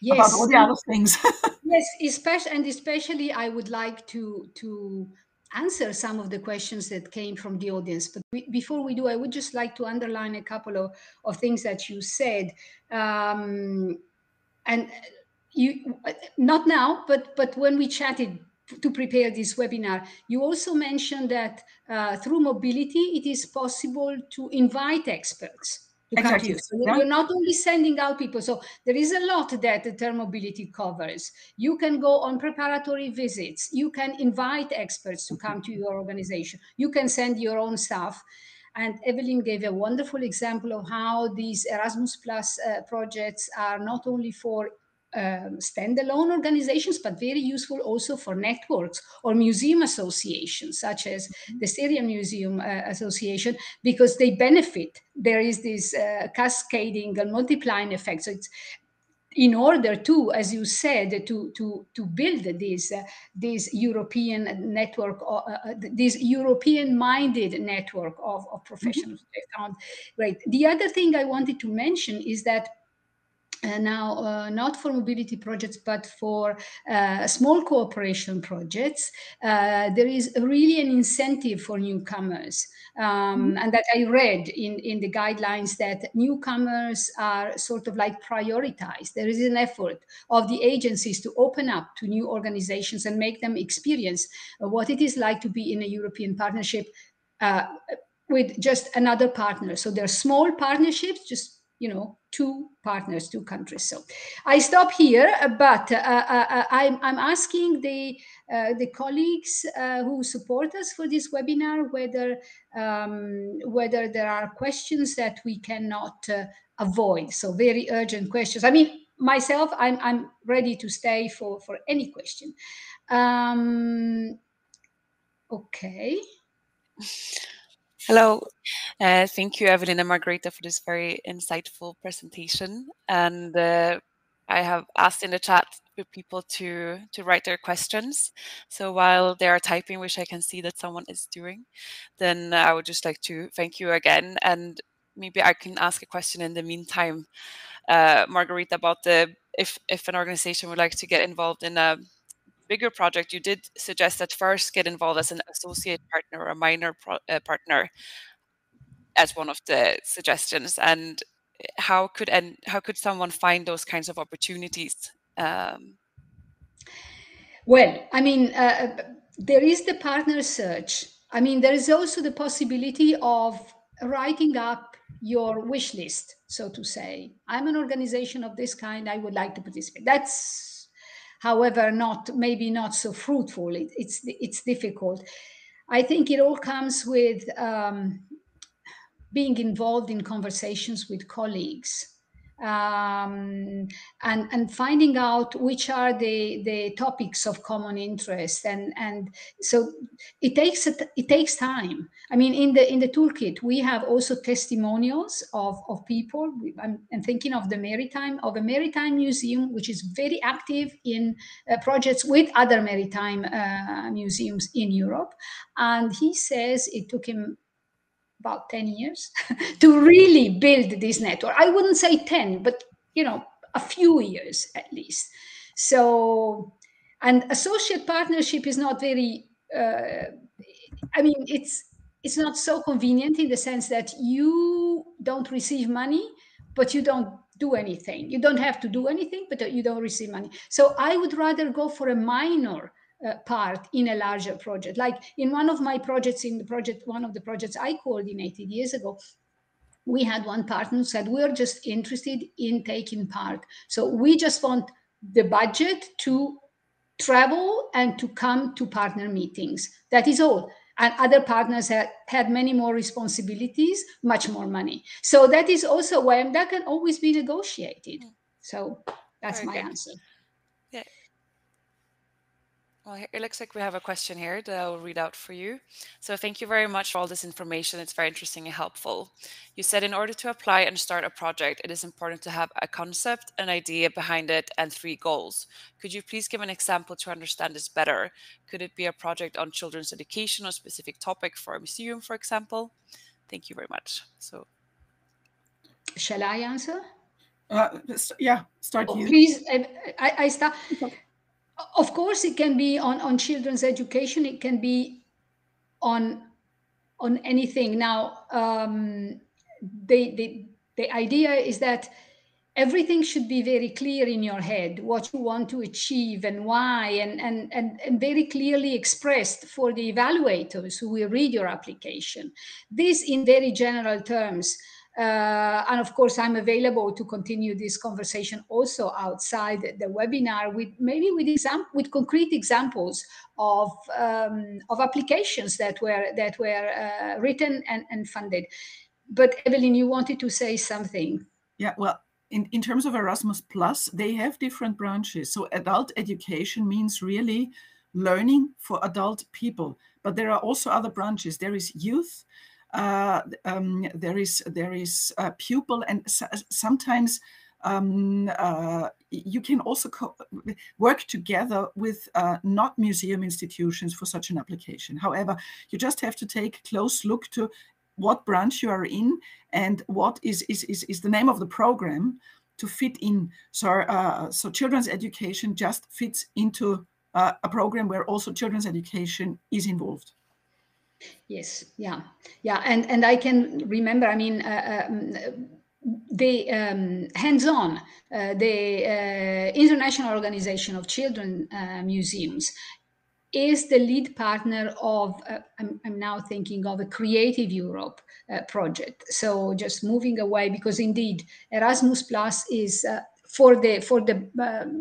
yes. about all the other things. yes, especially and especially I would like to to answer some of the questions that came from the audience. But we, before we do, I would just like to underline a couple of, of things that you said. Um, and you not now, but but when we chatted to prepare this webinar. You also mentioned that uh, through mobility, it is possible to invite experts to come to you. So yeah. you're not only sending out people. So there is a lot that the term mobility covers. You can go on preparatory visits. You can invite experts to come to your organization. You can send your own staff. And Evelyn gave a wonderful example of how these Erasmus Plus uh, projects are not only for um, standalone organizations, but very useful also for networks or museum associations, such as mm-hmm. the Styrian Museum uh, Association, because they benefit. There is this uh, cascading and multiplying effect. So it's in order to, as you said, to to to build this uh, this European network, uh, uh this European-minded network of, of professionals. Mm-hmm. found great. The other thing I wanted to mention is that uh, now uh, not for mobility projects but for uh, small cooperation projects uh, there is really an incentive for newcomers um, mm-hmm. and that i read in, in the guidelines that newcomers are sort of like prioritized there is an effort of the agencies to open up to new organizations and make them experience what it is like to be in a european partnership uh, with just another partner so there are small partnerships just you know two partners two countries. So i stop here but uh, uh, uh, I'm, I'm asking the uh, the colleagues uh, who support us for this webinar whether um, whether there are questions that we cannot uh, avoid. So very urgent questions. I mean myself i'm, I'm ready to stay for for any question. Um, okay Hello. Uh, thank you, Evelyn and Margherita, for this very insightful presentation. And uh, I have asked in the chat for people to, to write their questions. So while they are typing, which I can see that someone is doing, then I would just like to thank you again. And maybe I can ask a question in the meantime, uh, Margherita, about the if, if an organization would like to get involved in a bigger project, you did suggest that first get involved as an associate partner or a minor uh, partner as one of the suggestions. And how could and how could someone find those kinds of opportunities? Um, well, I mean, uh, there is the partner search. I mean, there is also the possibility of writing up your wish list, so to say. I'm an organization of this kind. I would like to participate. That's however not maybe not so fruitful. It, it's it's difficult. I think it all comes with um, being involved in conversations with colleagues um, and and finding out which are the the topics of common interest. And and so it takes it takes time. I mean in the in the toolkit we have also testimonials of of people. I'm, I'm thinking of the maritime of a maritime museum which is very active in uh, projects with other maritime uh, museums in europe. And he says it took him about 10 years to really build this network. I wouldn't say 10, but you know, a few years at least. So, and associate partnership is not very, uh, I mean, it's it's not so convenient in the sense that you don't receive money, but you don't do anything. You don't have to do anything, but you don't receive money. So I would rather go for a minor uh, part in a larger project. Like in one of my projects, in the project, one of the projects I coordinated years ago, we had one partner who said, We're just interested in taking part. So we just want the budget to travel and to come to partner meetings. That is all. And other partners had, had many more responsibilities, much more money. So that is also why that can always be negotiated. So that's Very my good. answer. Yeah. Well, it looks like we have a question here that I will read out for you. So thank you very much for all this information. It's very interesting and helpful. You said in order to apply and start a project, it is important to have a concept, an idea behind it, and three goals. Could you please give an example to understand this better? Could it be a project on children's education or specific topic for a museum, for example? Thank you very much. So, shall I answer? Uh, yeah, start oh, you. Please, I, I, I start. Okay of course it can be on on children's education. It can be on on anything. Now um, the, the the idea is that everything should be very clear in your head what you want to achieve and why and and and, and very clearly expressed for the evaluators who will read your application. This in very general terms uh, and of course, I'm available to continue this conversation also outside the webinar with maybe with exam- with concrete examples of um, of applications that were that were uh, written and, and funded. But Evelyn, you wanted to say something. Yeah, well, in, in terms of Erasmus Plus, they have different branches. So adult education means really learning for adult people. But there are also other branches. There is youth, uh, um, there is there is a pupil, and sometimes um, uh, you can also work together with uh, not museum institutions for such an application. However, you just have to take a close look to what branch you are in and what is is is, is the name of the program to fit in. So uh, so children's education just fits into uh, a program where also children's education is involved. Yes, yeah, yeah, and and I can remember. I mean, uh, um, the um, hands-on, uh, the uh, International Organization of Children uh, Museums is the lead partner of. Uh, I'm, I'm, now thinking of a Creative Europe uh, project. So just moving away because indeed Erasmus Plus is for the for the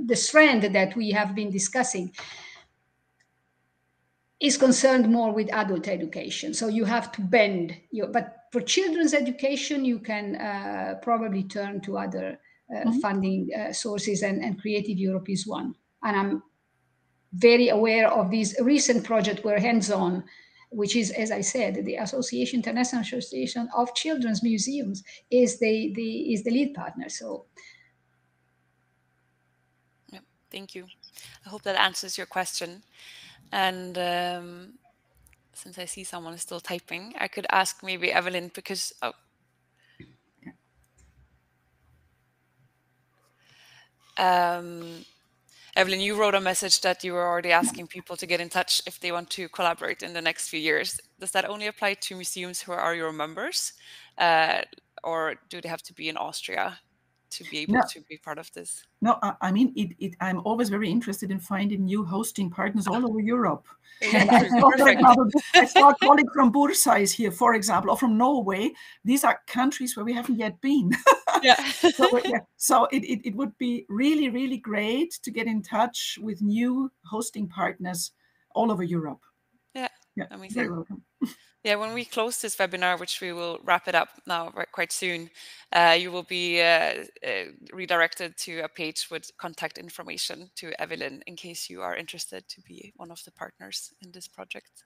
the strand that we have been discussing is concerned more with adult education. So you have to bend your, but for children's education, you can uh, probably turn to other uh, mm-hmm. funding uh, sources, and, and Creative Europe is one. And I'm very aware of these recent project where hands-on, which is, as I said, the Association International Association of Children's Museums is the, the is the lead partner. So. Yeah, thank you. I hope that answers your question. And um, since I see someone is still typing, I could ask maybe Evelyn because oh. Um, Evelyn, you wrote a message that you were already asking people to get in touch if they want to collaborate in the next few years. Does that only apply to museums who are your members, uh, or do they have to be in Austria? To be able no. to be part of this? No, I, I mean, it, it, I'm always very interested in finding new hosting partners all over Europe. and I saw, a colleague from Bursa is here, for example, or from Norway. These are countries where we haven't yet been. yeah. so, uh, yeah. so it, it, it would be really, really great to get in touch with new hosting partners all over Europe. Yeah, yeah amazing. Very welcome. yeah, when we close this webinar, which we will wrap it up now quite soon, uh, you will be uh, uh, redirected to a page with contact information to Evelyn in case you are interested to be one of the partners in this project.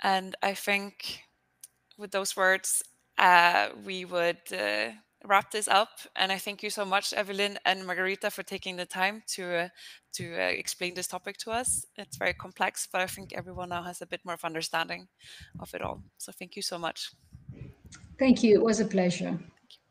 And I think with those words, uh, we would uh, wrap this up. And I thank you so much, Evelyn and Margherita, for taking the time to uh, to uh, explain this topic to us. It's very complex, but I think everyone now has a bit more of understanding of it all. So thank you so much. Thank you. It was a pleasure.